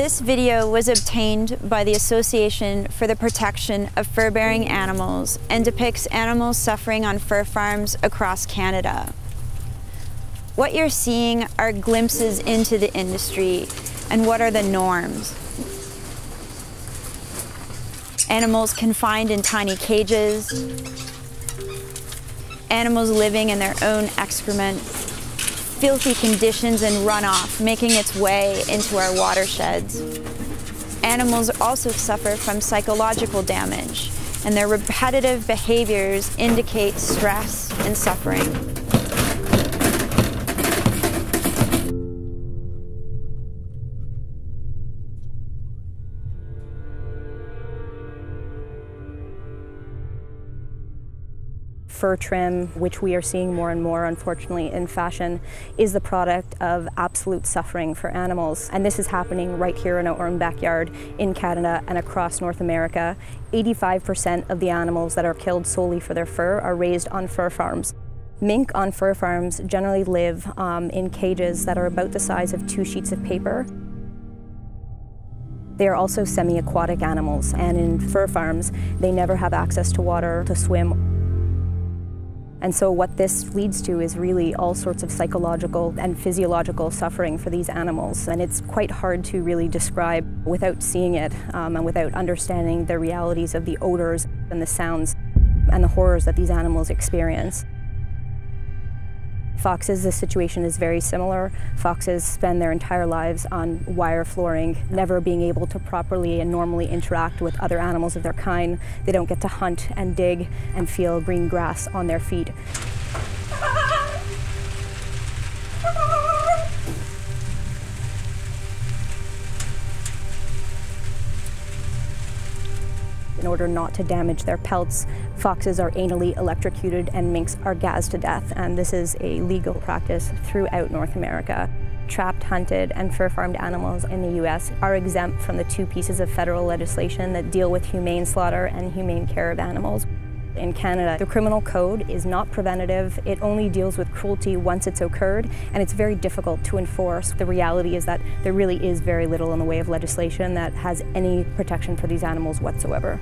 This video was obtained by the Association for the Protection of Fur-Bearing Animals and depicts animals suffering on fur farms across Canada. What you're seeing are glimpses into the industry and what are the norms. Animals confined in tiny cages, animals living in their own excrement, filthy conditions and runoff making its way into our watersheds. Animals also suffer from psychological damage, and their repetitive behaviors indicate stress and suffering. Fur trim, which we are seeing more and more, unfortunately, in fashion, is the product of absolute suffering for animals. And this is happening right here in our own backyard in Canada and across North America. 85% of the animals that are killed solely for their fur are raised on fur farms. Mink on fur farms generally live um, in cages that are about the size of two sheets of paper. They are also semi-aquatic animals, and in fur farms, they never have access to water to swim and so what this leads to is really all sorts of psychological and physiological suffering for these animals. And it's quite hard to really describe without seeing it um, and without understanding the realities of the odors and the sounds and the horrors that these animals experience. Foxes, the situation is very similar. Foxes spend their entire lives on wire flooring, never being able to properly and normally interact with other animals of their kind. They don't get to hunt and dig and feel green grass on their feet. In order not to damage their pelts, foxes are anally electrocuted and minks are gassed to death, and this is a legal practice throughout North America. Trapped, hunted, and fur-farmed animals in the U.S. are exempt from the two pieces of federal legislation that deal with humane slaughter and humane care of animals. In Canada, the criminal code is not preventative. It only deals with cruelty once it's occurred, and it's very difficult to enforce. The reality is that there really is very little in the way of legislation that has any protection for these animals whatsoever.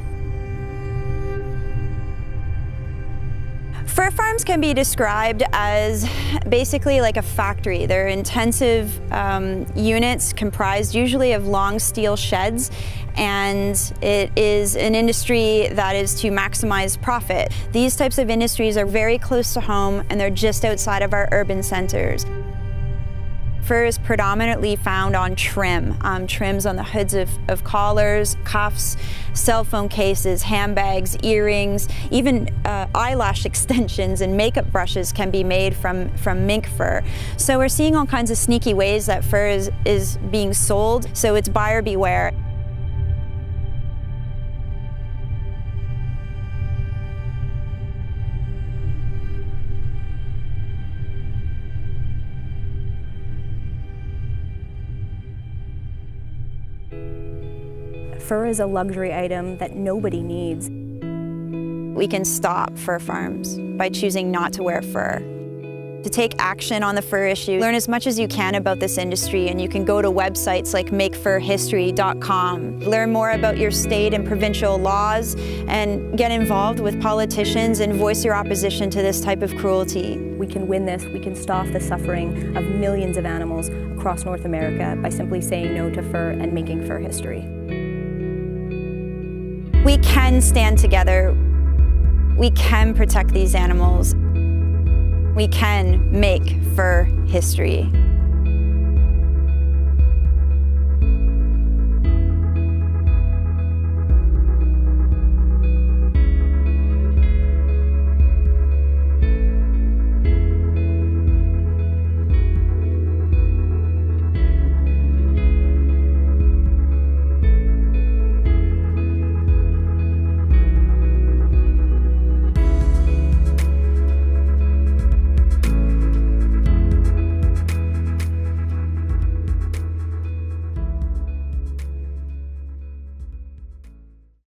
Fur farms can be described as basically like a factory. They're intensive um, units comprised usually of long steel sheds and it is an industry that is to maximize profit. These types of industries are very close to home and they're just outside of our urban centers. Fur is predominantly found on trim, um, trims on the hoods of, of collars, cuffs, cell phone cases, handbags, earrings, even uh, eyelash extensions and makeup brushes can be made from, from mink fur. So we're seeing all kinds of sneaky ways that fur is, is being sold, so it's buyer beware. Fur is a luxury item that nobody needs. We can stop fur farms by choosing not to wear fur. To take action on the fur issue, learn as much as you can about this industry and you can go to websites like makefurhistory.com. Learn more about your state and provincial laws and get involved with politicians and voice your opposition to this type of cruelty. We can win this, we can stop the suffering of millions of animals across North America by simply saying no to fur and making fur history. We can stand together. We can protect these animals. We can make fur history.